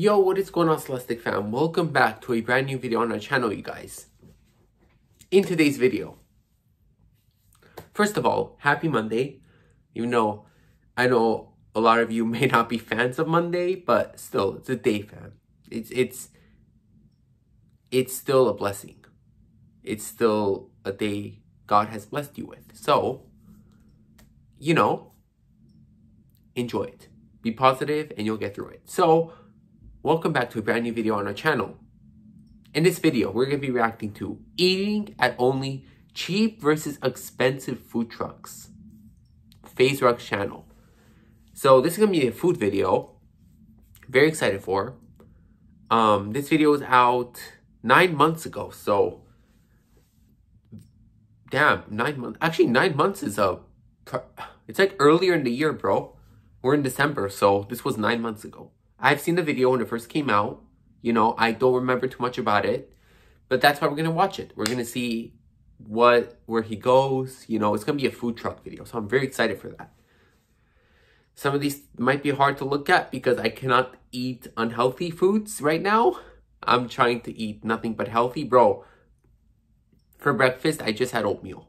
Yo, what is going on, Celestic fam? Welcome back to a brand new video on our channel, you guys. In today's video, first of all, happy Monday. Even though I know a lot of you may not be fans of Monday, but still, it's a day, fam. It's it's it's still a blessing. It's still a day God has blessed you with. So, you know, enjoy it. Be positive and you'll get through it. So, welcome back to a brand new video on our channel. In this video, we're going to be reacting to eating at only cheap versus expensive food trucks. FaZe Rug's channel. So this is going to be a food video. Very excited for. Um, this video was out nine months ago. So, damn, nine months. Actually, nine months is a... It's like earlier in the year, bro. We're in December, so this was nine months ago. I've seen the video when it first came out. You know, I don't remember too much about it. But that's why we're to watch it. We're to see what, where he goes. You know, it's to be a food truck video. So I'm very excited for that. Some of these might be hard to look at because I cannot eat unhealthy foods right now. I'm trying to eat nothing but healthy. Bro, for breakfast, I just had oatmeal.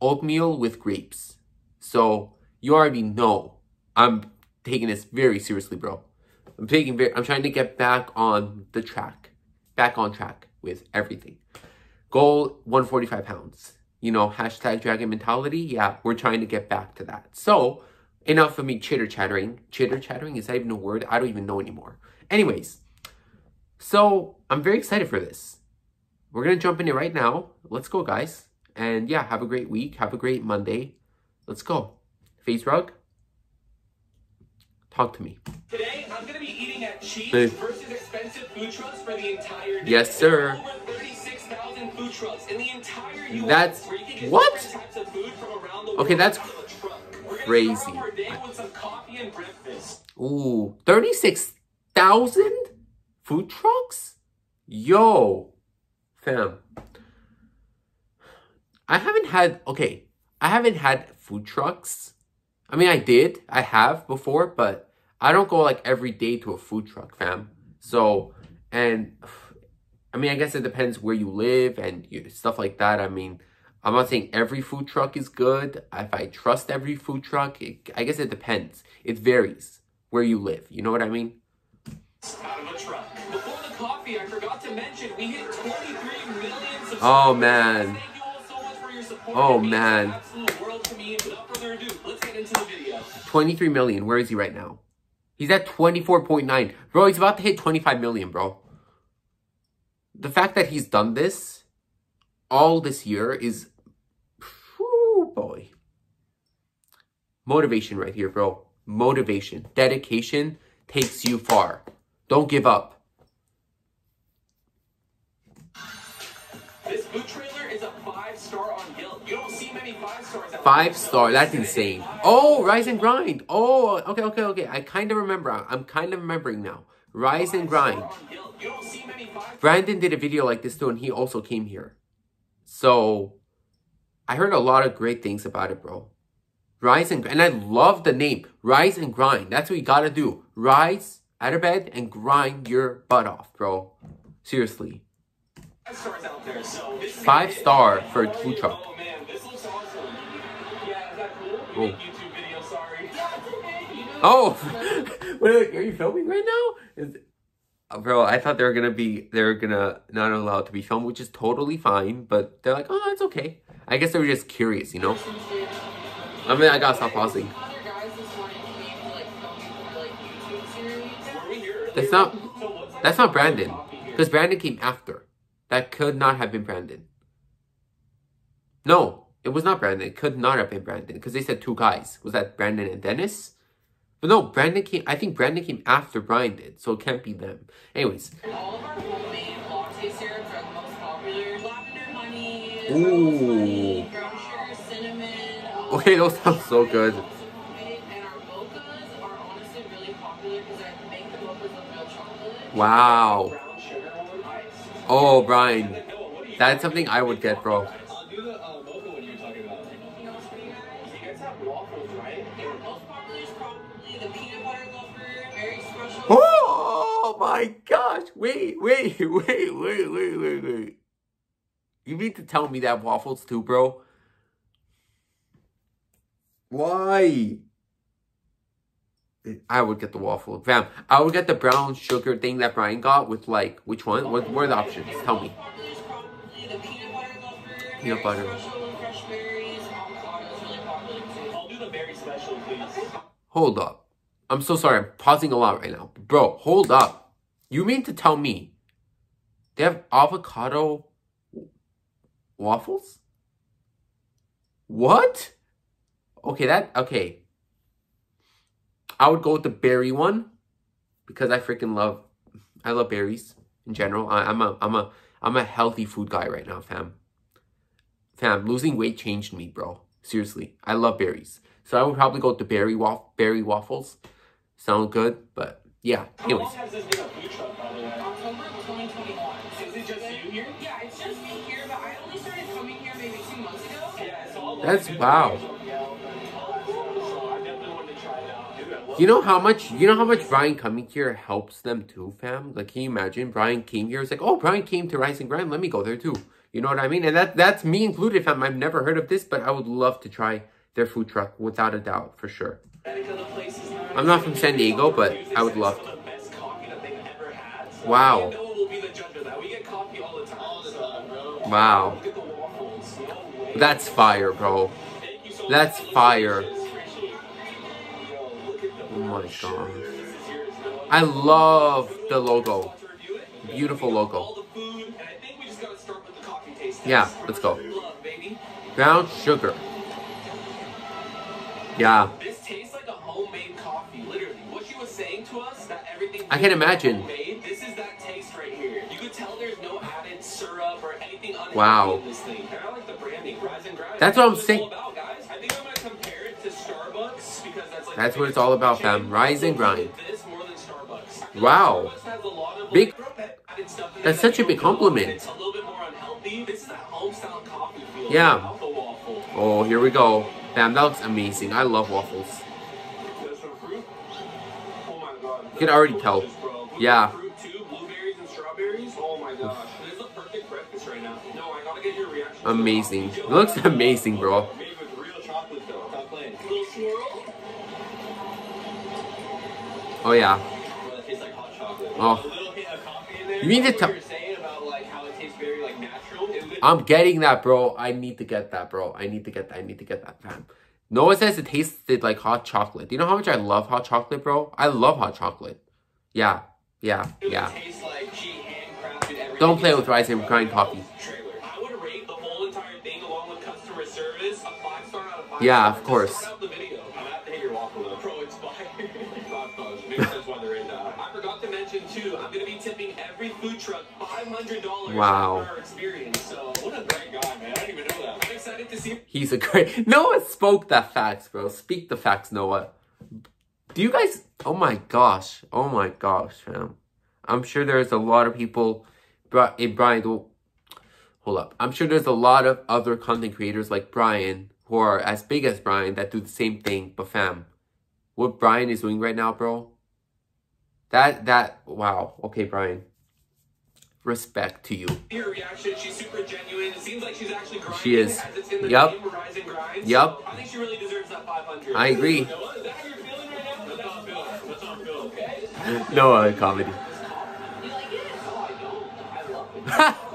Oatmeal with grapes. So you already know I'm taking this very seriously, bro. I'm taking very, I'm trying to get back on the track, back on track with everything. Goal 145 pounds. You know, hashtag dragon mentality. Yeah, we're trying to get back to that. So, enough of me chitter chattering. Chitter chattering, is that even a word? I don't even know anymore. Anyways, so I'm very excited for this. We're going to jump in it right now. Let's go, guys. And yeah, have a great week. Have a great Monday. Let's go. FaZe Rug, talk to me. Today, I'm going to be at versus expensive food trucks for the entire day. Yes, sir. 36,000 food trucks in the entire US. That's- where you can get what? types of food from around the Okay, that's out of a truck. We're gonna crazy. start off our day with some coffee and breakfast. Ooh, 36,000 food trucks? Yo, fam. I haven't had, okay, I haven't had food trucks. I mean, I did, I have before, but I don't go like every day to a food truck, fam. So, and I mean, I guess it depends where you live and you, stuff like that. I mean, I'm not saying every food truck is good. If I trust every food truck, it, I guess it depends. It varies where you live. You know what I mean? Out of a truck. Before the coffee, I forgot to mention we hit 23 million. Oh, man. Thank you all so much for your support. Oh, man. absolute world to me. Without further ado, let's get into the video. 23 million. Where is he right now? He's at 24.9. Bro, he's about to hit 25 million, bro. The fact that he's done this all this year is... Whew, boy. Motivation right here, bro. Motivation. Dedication takes you far. Don't give up. Five stars out Five there. star. That's insane. Oh, Rise and Grind. Oh, okay, okay, okay. I kind of remember. I'm kind of remembering now. Rise and Grind. Five star on Yelp. You don't see many five Brandon did a video like this too, and he also came here. So, I heard a lot of great things about it, bro. Rise and and I love the name. Rise and grind. That's what you gotta do. Rise out of bed and grind your butt off, bro. Seriously. five stars out there. So this is Five gonna hit star for a food truck. Oh man, this looks awesome. Yeah, is that cool? Oh. We make YouTube videos, sorry. Yeah, it's okay. You know, Oh, wait, are you filming right now? Is, uh, bro, I thought they were gonna be they're gonna not allowed to be filmed, which is totally fine. But they're like, oh, it's okay. I guess they were just curious, you know. I mean, I gotta stop pausing. Guys this morning to like film for like YouTube series. Were we? That's not that's not Brandon, because Brandon came after. That could not have been Brandon. No, it was not Brandon. It could not have been Brandon, because they said two guys. Was that Brandon and Dennis? But no, Brandon came. I think Brandon came after Brian did, so it can't be them. Anyways, All of our homemade latte syrups are the most popular. Lavender honey, Ooh. honey, brown sugar, cinnamon. Okay, those sound so good. are homemade, And our mochas are honestly really popular because I make the mochas with real chocolate. wow. brown sugar or ice? Oh, Brian, Noah, what do you that's something I would get, bro. Oh my gosh. Wait, wait, wait, wait, wait, wait, wait. You need to tell me that waffles too, bro. Why? I would get the waffle. Fam, I would get the brown sugar thing that Brian got with like, which one? What, are the options? Tell me. Peanut butter. Hold up. I'm so sorry. I'm pausing a lot right now. Bro, hold up. You mean to tell me they have avocado waffles? What? Okay, that okay. I would go with the berry one because I freaking love I love berries in general. I, I'm a I'm a I'm a healthy food guy right now, fam. Fam, losing weight changed me, bro. Seriously, I love berries, so I would probably go with the berry waff berry waffles. Sound good, but yeah. How Anyways, long has this been a food truck, by the way? October 2021. Is it just you here? Yeah, it's just me here, but I only started coming here maybe two months ago. Yeah, it's all That's- wow. So I definitely wanted to try it out. Dude, I love you know how much you know how much Brian coming here helps them too, fam. Like, can you imagine? Brian came here. It's like, oh, Brian came to Rising Grind. Let me go there too. You know what I mean? And that that's me included, fam. I've never heard of this, but I would love to try their food truck without a doubt, for sure. I'm not from San Diego, but I would love. So Wow. Wow. That's fire, bro. That's fire. Oh my god. I love the logo. To? Beautiful logo. Yeah, let's go. Brown sugar. Yeah. This tastes like a homemade coffee, saying to us, that everything I can imagine. this is that taste right here. You could tell there's no added syrup or anything unhealthy Wow. in this thing. And I like the branding, Rise and Grind. That's what I'm saying. about, guys. I think I'm gonna compare it to Starbucks because that's like That's what it's all about, fam. Rise and grind. This more than Starbucks. Wow. Starbucks has a lot of, Big- like, added stuff in That's such a big compliment. It's a little bit more unhealthy. This is that home style coffee feel. Yeah. without the waffle. Oh, here we go. Damn, that looks amazing. I love waffles. There's some fruit. Oh my god. You can already tell. Yeah. Amazing. It looks amazing, bro. Oh yeah. Oh. You need to tell- I'm getting that, bro. I need to get that, bro. I need to get that. I need to get that, fam. Noah says it tasted like hot chocolate. Do you know how much I love hot chocolate, bro? I love hot chocolate. Yeah. Yeah. Yeah. like she handcrafted everything. Don't play with Rise and Grind coffee. Trailer. I would rate the whole entire thing along with customer service a five star out of five. Yeah, of course. Just Start out the video. I'm gonna have to hit your waffle though. Pro inspired. Five stars. Makes sense why they're in that. I forgot to mention too. I'm gonna be tipping every food truck five hundred dollars Wow. for our experience. So what a great guy, man. I didn't even know that. I'm excited to see. He's a great. Noah spoke the facts, bro. Speak the facts, Noah. Do you guys? Oh my gosh. Oh my gosh, fam. I'm sure there's a lot of people. Eh, Brian, don't- hold up. I'm sure there's a lot of other content creators like Brian who are as big as Brian that do the same thing. But fam, what Brian is doing right now, bro. That that wow. Okay, Brian. Respect to you. Her reaction, she's super genuine. It seems like she's actually grinding. She is. As it's in the Yup. Rise and Grind. Yup. So I think she really deserves that 500. I agree. You know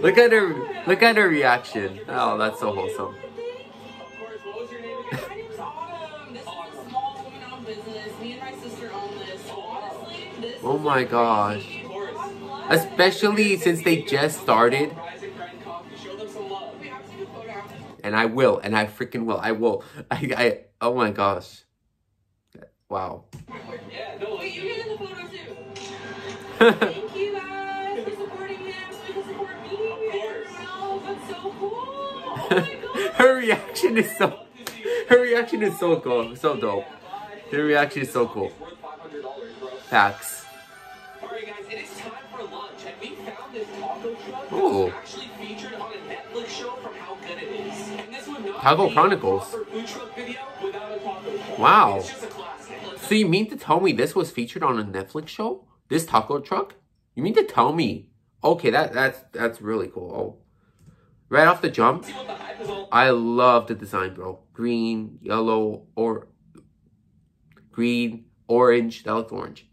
Look at her. Look at her reaction. Oh, that's so wholesome. Thank you. Of course, what was your name again? My name's Autumn. This is a small woman-owned business. Me and my sister own this. So honestly, this Oh my gosh. crazy- Of course. God bless. Especially since they just started. And Grind Coffee. Show them some love. We have to take a photo after. And I will, and I freaking will. I will. I, I, oh my gosh. Wow. her reaction is so, her reaction is so cool, so dope. Her reaction is so cool. It's worth $500. Facts. Alright guys, it is time for lunch, and we found this taco truck Ooh. actually featured on a Netflix show from how good it is. And this would not Taco Chronicles. a proper food truck video without a taco truck. Wow. It's just a classic. Let's So you mean to tell me this was featured on a Netflix show? This taco truck? You mean to tell me? Okay, that that's that's really cool. Oh. Right off the jump, see what the hype is all I love the design, bro. Green, yellow, or green, orange. That looks orange.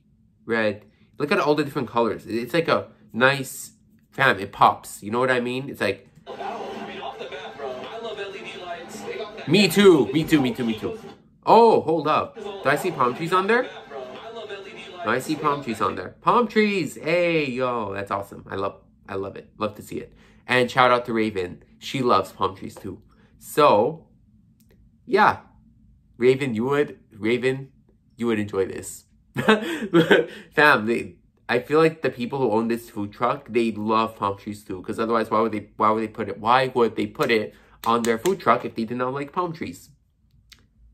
Red. Look at all the different colors. It's like a nice fam. It pops. You know what I mean? It's like about. I mean, off the bat, bro. I love LED lights. They got that. me too, me too, me too, me too. Oh, hold up. Do I see palm trees on there? Bro, I love LED lights. No, I see palm trees on there. Palm trees. Hey, yo, that's awesome. I love, I love it. Love to see it. And shout out to Raven. She loves palm trees too. So, yeah, Raven, you would, Raven, you would enjoy this. Fam, they, I feel like the people who own this food truck, they love palm trees too. Because otherwise, why would they? Why would they put it? Why would they put it on their food truck if they did not like palm trees?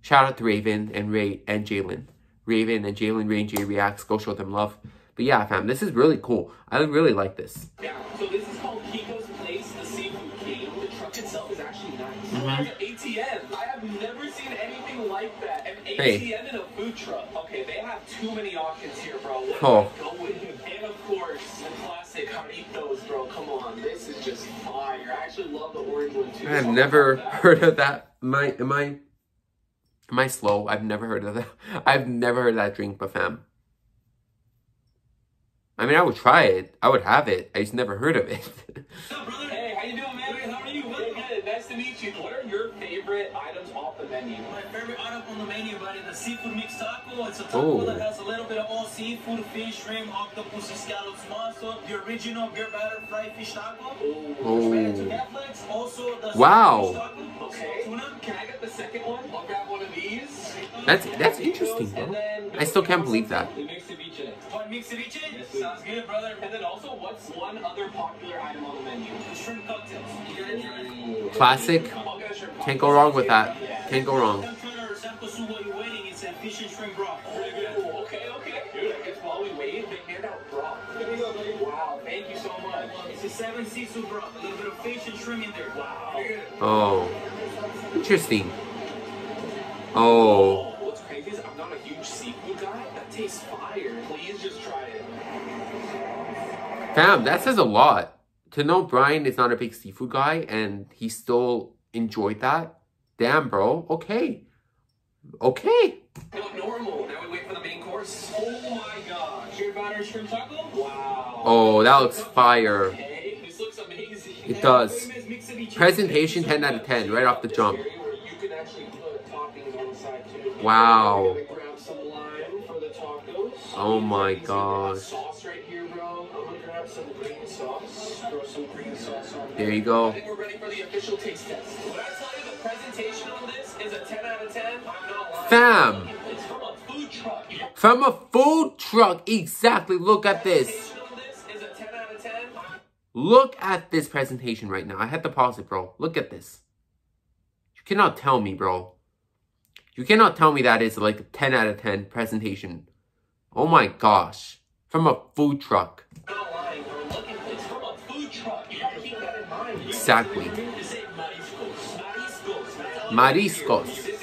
Shout out to Raven and Ray and Jalen. Raven and Jalen Ray and J reacts. Go show them love. But yeah, fam, this is really cool. I really like this. Yeah, so Truck itself is actually nice. Mm-hmm. It's an ATM. I have never seen anything like that. An Hey. ATM in a food truck. Okay, they have too many options here, bro. What Oh. Go with? And of course, the classic Jarritos, bro. Come on, this is just fire. I actually love the orange one too. I have never heard of that. Am I? Am I? Am I slow? I've never heard of that. I've never heard of that drink, but fam. I mean, I would try it. I would have it. I just never heard of it. Hey, how you doing, man? How are you? Good, good. Nice to meet you. What are your favorite items off the menu? My favorite item on the menu, buddy, the seafood mixed taco. It's a taco Oh. that has a little bit of all seafood, fish, shrimp, octopus, scallops, mussel. The original beer batter fried fish taco. Oh. Made it to Netflix. Also the Wow. taco. Okay. Tuna. Can I get the second one? I'll grab one of these. That's that's interesting, bro. I still can't believe that. The mixed ceviche. One mixed ceviche. Yes, Sounds good, brother. And then also, what's one other popular item on the menu? Shrimp cocktails. You gotta try it. Classic. Can't go wrong with that. Can't go wrong. Oh, interesting. Oh, What's crazy is I'm not a huge seafood guy. That tastes fire. Please just try it. fam, that says a lot. To know Brian is not a big seafood guy and he still enjoyed that. Damn, bro. Okay. Okay. Normal. Now we wait for the main course. Oh my gosh. Batter shrimp taco? Wow. Oh, that looks fire. Okay, this looks amazing. It does. Famous mixed ceviche. Presentation 10 out of 10, right off the jump. Where you can actually put toppings on the side. Wow. We're gonna grab some lime for Fam. From a food truck. Exactly. Look at this. Presentation on this is a 10 out of 10. Look at this presentation right now. I had to pause it, bro. Look at this. You cannot tell me, bro. You cannot tell me that is like a 10 out of 10 presentation. Oh my gosh. From a food truck. Exactly. Mariscos.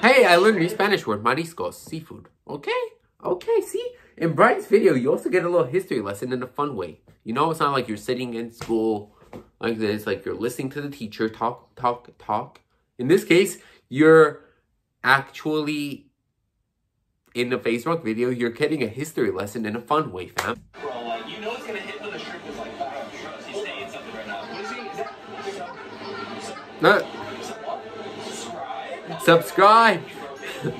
Hey, I learned a new Spanish word. Mariscos. Seafood. Okay. Okay, see? In Brian's video, you also get a little history lesson in a fun way. You know, it's not like you're sitting in school like this, like you're listening to the teacher talk, talk, talk. In this case, you're actually in the FaZe Rug video, you're getting a history lesson in a fun way, fam. Bro, like, uh, you know it's gonna hit when the shrimp is like that. He's saying something right now. What is he? Is that? Is that? No, that what? Subscribe?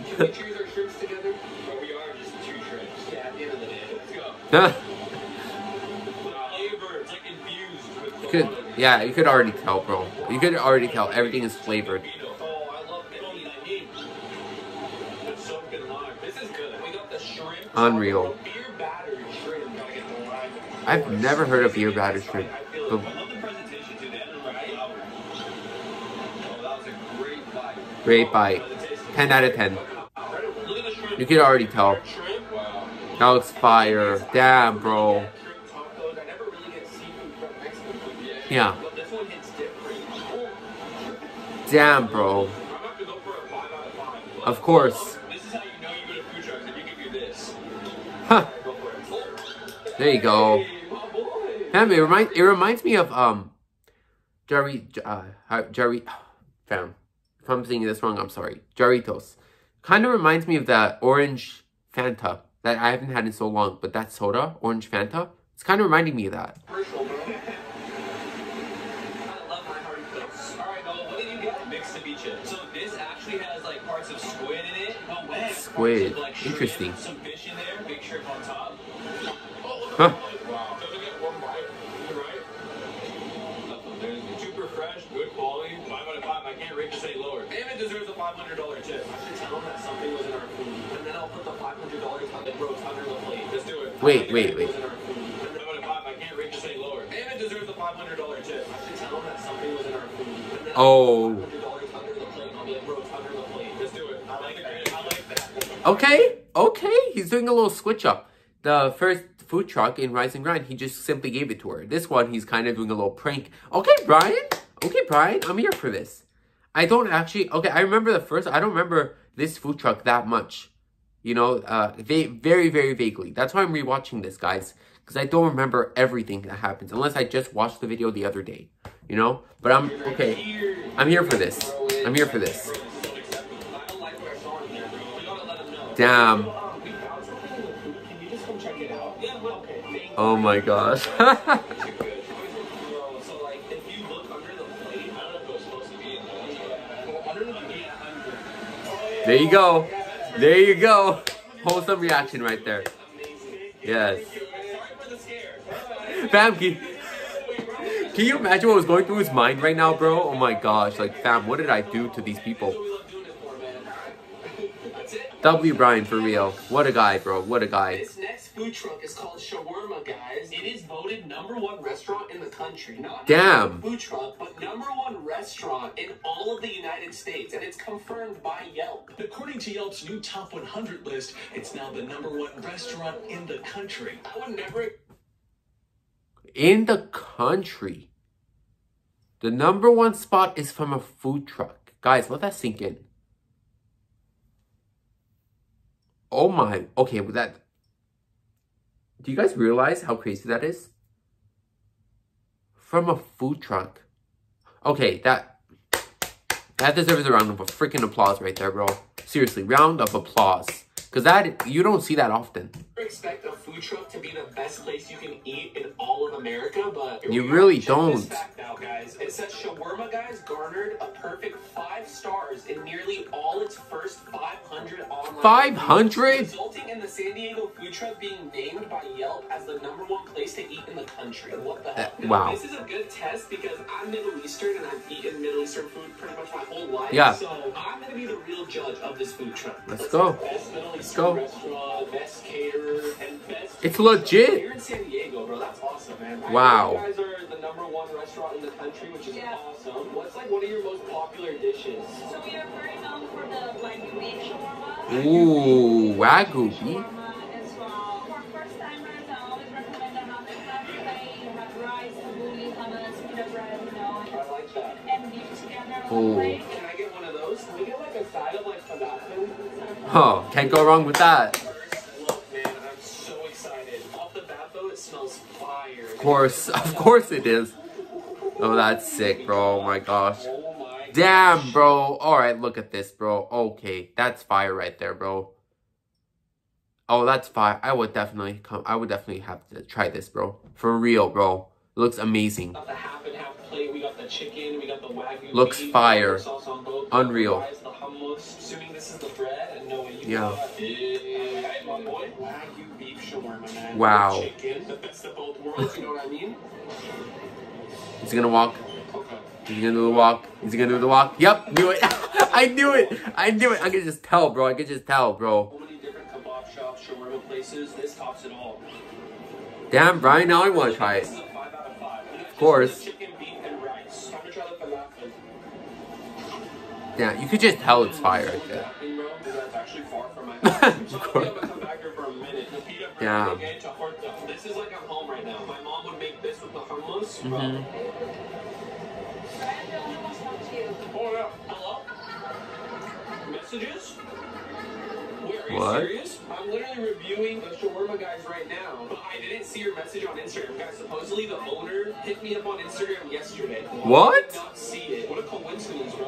You could, yeah, you could already tell, bro. You could already tell everything is flavored. Unreal. I've never heard of beer batter shrimp. But I love the presentation too. The end of the flour. Oh, that was a great bite. 10 out of 10. Look at the shrimp. You can already tell. That looks fire. Damn, bro. Yeah. Damn, bro. Of course. Huh. There you go. Fam, it reminds it reminds me of um Jerry uh Jerry fam. If I'm saying this wrong, I'm sorry. Jarritos. Kind of reminds me of that orange Fanta that I haven't had in so long, but that soda, orange Fanta, it's kind of reminding me of that. Commercial, bro. I love my hearty cooks. All right, Noah, what did you get? Mixed ceviche. So this actually has like parts of squid in it. No way. Squid. Of, like, Interesting. Some fish in there. Big shrimp on top. Oh, Huh. wow. Doesn't get one bite. Right. Super fresh, good quality. I can't rate to say lower. David deserves a five hundred dollar tip. I should tell him that something was in our food, and then I'll put the five hundred dollars on the gross under the plate. Let's do it. Wait, wait, wait. Was in our food. Five out of five. I can't rate to say lower. David deserves a five hundred dollar tip. I should tell him that something was in our food, and then Oh. hundred dollars under the plate. I'll be like, gross under the plate. Let's do it. I like that. I like that. Okay, okay, he's doing a little switch up. The first food truck in Rise and Grind, he just simply gave it to her. This one, he's kind of doing a little prank. Okay, Brian. Okay, Brian, I'm here for this. I don't actually. Okay, I remember the first. I don't remember this food truck that much. You know, uh, va- very, very vaguely. That's why I'm rewatching this, guys, because I don't remember everything that happens unless I just watched the video the other day. You know, but I'm okay. I'm here for this. I'm here for this. Damn. Oh my what there you go. There you go. Wholesome reaction right there. Yes. Fam, can, can you imagine what was going through his mind right now, bro? Oh my gosh. Like, fam, what did I do to these people? W. Brian, for real. What a guy, bro. What a guy. This next food truck is called Shawarma, guys. It is voted number one restaurant in the country. Not Damn. food truck, but number one restaurant in all of the United States, and it's confirmed by Yelp. According to Yelp's new top 100 list, it's now the number one restaurant in the country. I would never In the country, the number one spot is from a food truck. Guys, let that sink in. Oh my. Okay, with that. Do you guys realize how crazy that is? From a food truck. Okay, that. That deserves a round of a freaking applause right there, bro. Seriously, round of applause. Because that, you don't see that often. expect a food truck to be the best place you can eat in all of America, but You really don't. Out, guys. It says shawarma, guys, garnered a perfect five stars in nearly all its first 500 online. 500? resulting in the San Diego food truck being named by Yelp as the number one place to eat in the country. What the heck? Uh, wow. This is a good test because I'm Middle Eastern and I've eaten Middle Eastern food pretty much my whole life. Yeah. So I'm gonna be the real judge of this food truck. Let's go. Best Middle Eastern go. restaurant, best caterer, and best. It's legit. You're in San Diego, bro. That's awesome, man. I Wow. You guys are the number one restaurant in the country, which is Yeah. awesome. What's like one of your most popular dishes? So we are very known for the like beef shawarma. Ooh, wagyu beef. Shawarma as well. For first timers, I always recommend the half plate. You have rice, tabbouleh, hummus, pita bread, you know, I like that. and beef together on Ooh. Huh, can't go wrong with that. Look, man, I'm so excited. Off the bat though, it smells fire. Of course, of course it is. Oh, that's sick, bro. Oh my gosh. Oh Damn, bro. Alright, look at this, bro. Okay, that's fire right there, bro. Oh, that's fire. I would definitely come. I would definitely have to try this, bro. For real, bro. It looks amazing. half half plate. We got the chicken. We got the wagyu. Looks beef, fire. the sauce on both, Unreal. The, rice, the hummus. Assuming this is the bread, and no way you Yeah. got it. my boy. Wagyu beef shawarma, man. Wow. Chicken, the best of. You know what I mean? Is he gonna walk? Is he gonna do the walk? Is he gonna do the walk? Yep, knew it. I knew it. I knew it. I could just tell, bro. I could just tell, bro. So many different kebab shops, shawarma places. This tops it all. Damn, Brian. Now I want to try it. is a five out of course. Chicken, beef, and rice. Time to try the falafel. Damn, you could just tell it's fire right there. That's actually far from my house. Of So I'm course. gonna come back here for a minute. Napita Damn. Verde to Horta. This is like I'm home right now. My mom would make this with the hummus. Bro. Mhm. Brian, the owner wants to talk to you. Oh yeah. Hello? Messages? Wait, are you What? serious? I'm literally reviewing the shawarma guys right now. But I didn't see your message on Instagram, guys. Supposedly the owner hit me up on Instagram yesterday. What?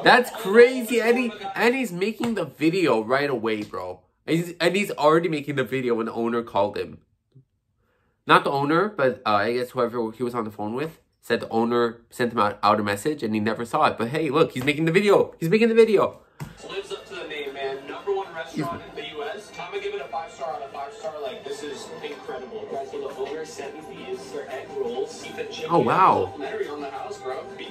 That's crazy, and he and he's making the video right away, bro. And he's, and he's already making the video when the owner called him. Not the owner, but uh, I guess whoever he was on the phone with said the owner sent him out, out a message and he never saw it. But hey, look, he's making the video. He's making the video. lives up to the name, man. Number one restaurant in the U.S. I'm gonna give it a five star out of five star. Like this is incredible, guys. The owner sent me Oh, wow. Complimentary on the house, bro. Beef.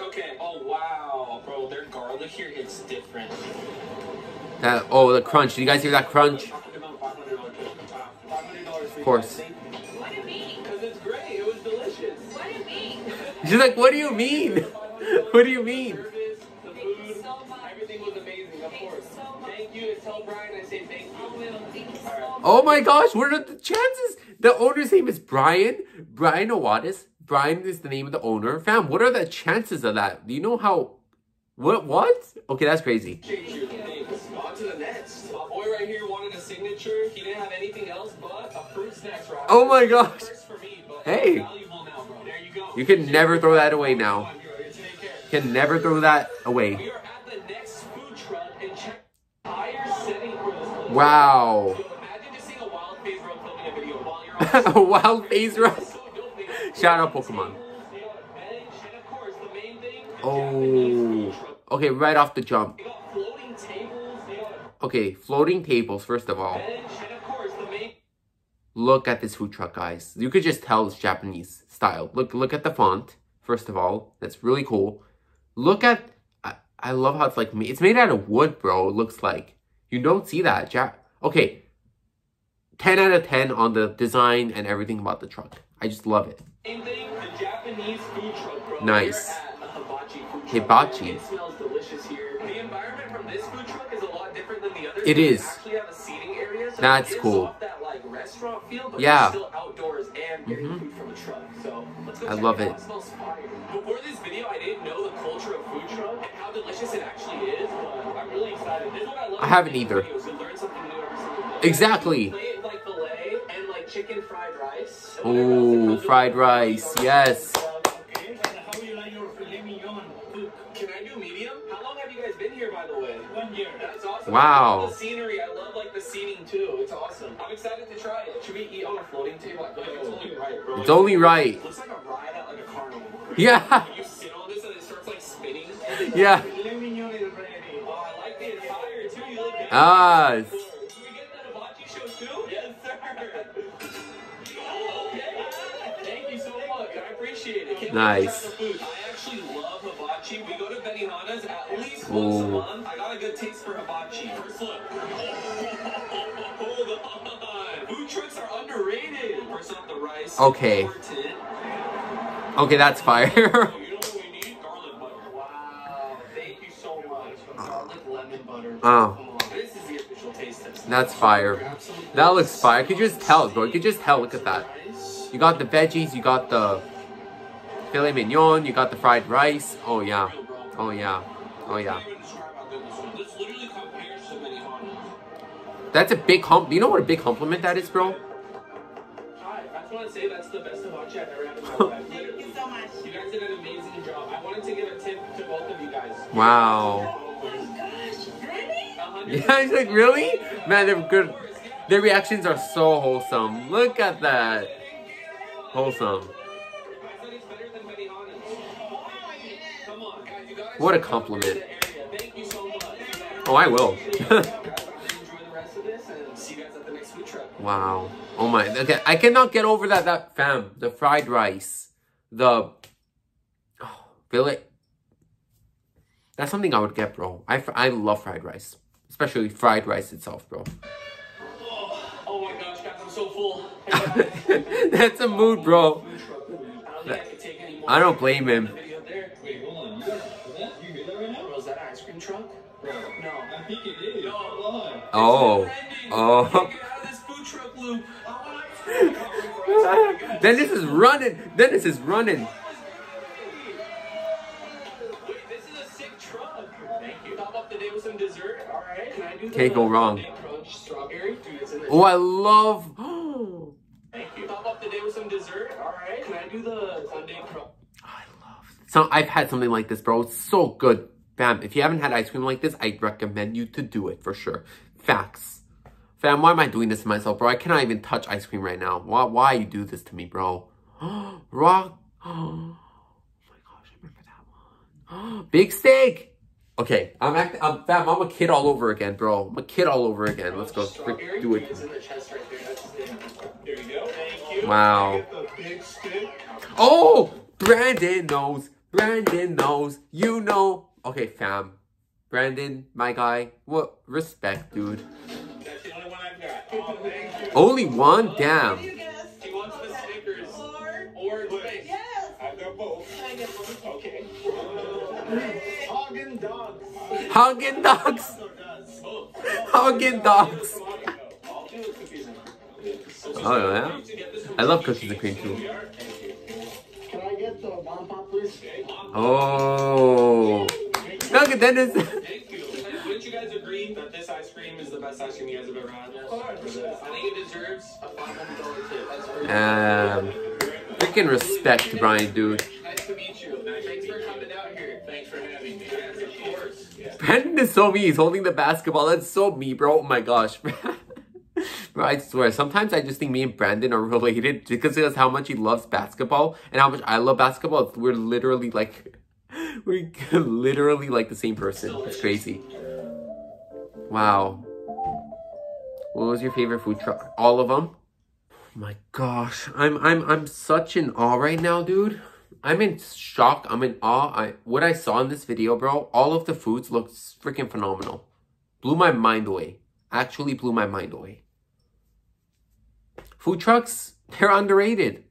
Okay. Oh wow, bro. Their garlic here hits different. That oh, the crunch. Did you guys hear that crunch? Of course. What do you mean? Because it's great. It was delicious. What do you mean? She's like, what do you mean? What do you mean? Service, the Thank you food, so much. everything was amazing. Of course. Thank you. Tell Brian I say thank you. will. Thank you so Alright. much. Oh my gosh, what are the chances? The owner's name is Brian. Brian Awadis. Brian is the name of the owner. Fam, what are the chances of that? Do you know how? What? What? Okay, that's crazy. Appreciate On to the next. My boy right here wanted a signature. He didn't have anything else but a fruit snacks wrap. Oh my gosh. First for me, but Hey. you can never throw that away now. Come on, bro. Take care. Can never throw that away. are at the next food truck and check the entire setting for this place. Wow. A wild FaZe Rug Shout out Pokemon. Oh. Okay, right off the jump. Okay, floating tables, first of all. Look at this food truck, guys. You could just tell it's Japanese style. Look, look at the font. First of all, that's really cool. Look at, I, I love how it's like. It's made out of wood, bro. It looks like you don't see that. Ja- okay, ten out of ten on the design and everything about the truck. I just love it. Same thing, the Japanese food truck, bro. Nice. We're at the hibachi food truck. Hibachi. It smells delicious here. The environment from this food truck is a lot different than the others. It We actually have a seating area, so That's cool. that like restaurant feel, Yeah. still outdoors and getting Mhm. food from a truck. So let's go I love it. it. Before this video, I didn't know the culture of food truck and how delicious it actually is. But I'm really excited. This is what I love. I haven't either. videos. You learn something new every single day. Exactly. Ooh, fried rice. Yes. Wow. The scenery. I love like the seating too. It's awesome. I'm excited to try it. Should we eat on a floating table? It's only right, bro. It's only right. Looks like a ride at like a carnival. Yeah. You sit on this and it starts like spinning. Yeah. Filet a Ooh. I got a good taste for hibachi. First look. Food trucks are underrated. First off, the rice. Okay. Okay, that's fire. Oh, you know what we need? Garlic butter. Wow. Thank you so much. Garlic lemon butter. Come on. This is the official taste test. That's fire. That looks fire. I could just tell, bro. You could just tell. Look at that. You got the veggies. You got the filet mignon. You got the fried rice. Oh yeah. Oh yeah. Oh yeah. That's a big hump. You know what a big compliment that is, bro? I want to say that's the best hibachi I've ever had in my life. Thank you so much. You guys did an amazing job. I wanted to give a tip to both of you guys. Wow. Oh my gosh, really? Yeah, he's like, really? Man, they're good. Their reactions are so wholesome. Look at that. Wholesome. Guys a compliment. Oh, I will. wow. Oh my. Okay, I cannot get over that. That fam. The fried rice. The. Oh, fillet. That's something I would get, bro. I, I love fried rice. Especially fried rice itself, bro. Oh, oh my gosh, guys, I'm so full. That's a mood, bro. I don't think I Top up the day with some dessert. All right. Can I do the Can't go wrong. Oh, I love. Thank you. Top up the day with some dessert. All right. Can I do the Sundae crunch? I love. So I've had something like this, bro. It's so good. Fam, if you haven't had ice cream like this, I recommend you to do it for sure. Facts. Fam, why am I doing this to myself, bro? I cannot even touch ice cream right now. Why, why you do this to me, bro? Rock. Oh my gosh, I remember that one. Big steak. Okay, I'm act. I'm fam. I'm a kid all over again, bro. I'm a kid all over again. Let's go. Do it. Wow. Oh, Brandon knows. Brandon knows. You know. Okay, fam. Brandon, my guy. What respect, dude. That's the only one I've got. Oh. Only one? Damn. You guess. He wants the Snickers. Or Or space. yes. I've got both. I get both. Okay. Hagen dogs. Haagen Dogs. Both. Dogs. Do the cookies Oh, yeah? I love cookies and cream too. Can I get the bomb pop, please? Oh. Look at Dennis. Thank you. Wouldn't you guys agree that this ice cream is the best ice cream you guys have ever had? Of course. I think it deserves a $500 tip. That's for Um, freaking respect Brian, dude. Nice to meet you. Thanks for coming out here. Thanks for having me. Yes, of course. Brandon is so me. He's holding the basketball. That's so me, bro. Oh my gosh. Bro, I swear, sometimes I just think me and Brandon are related because of how much he loves basketball and how much I love basketball. We're literally like, we're literally like the same person. It's crazy. Wow. What was your favorite food truck? All of them? Oh my gosh, I'm I'm I'm such in awe right now, dude. I'm in shock. I'm in awe. I what I saw in this video, bro. All of the foods looked freaking phenomenal. Blew my mind away. Actually, blew my mind away. Food trucks, they're underrated.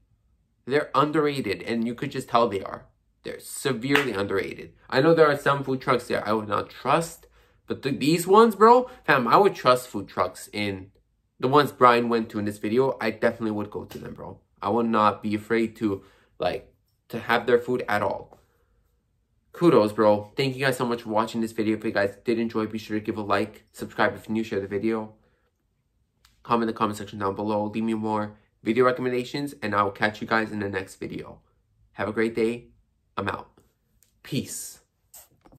They're underrated, and you could just tell they are. They're severely underrated. I know there are some food trucks there I would not trust, but the, these ones, bro, fam, I would trust food trucks in the ones Brian went to in this video. I definitely would go to them, bro. I would not be afraid to, like, to have their food at all. Kudos, bro. Thank you guys so much for watching this video. If you guys did enjoy, be sure to give a like, subscribe if new, share the video. Comment in the comment section down below. Leave me more video recommendations, and I will catch you guys in the next video. Have a great day. I'm out. Peace.